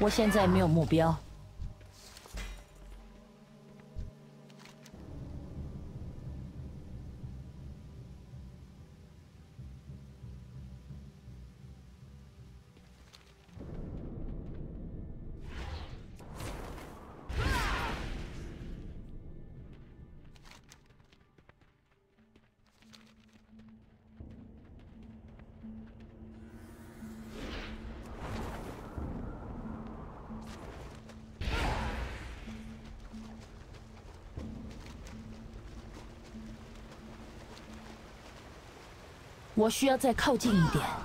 我现在没有目标。我需要再靠近一点。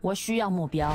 我需要目标。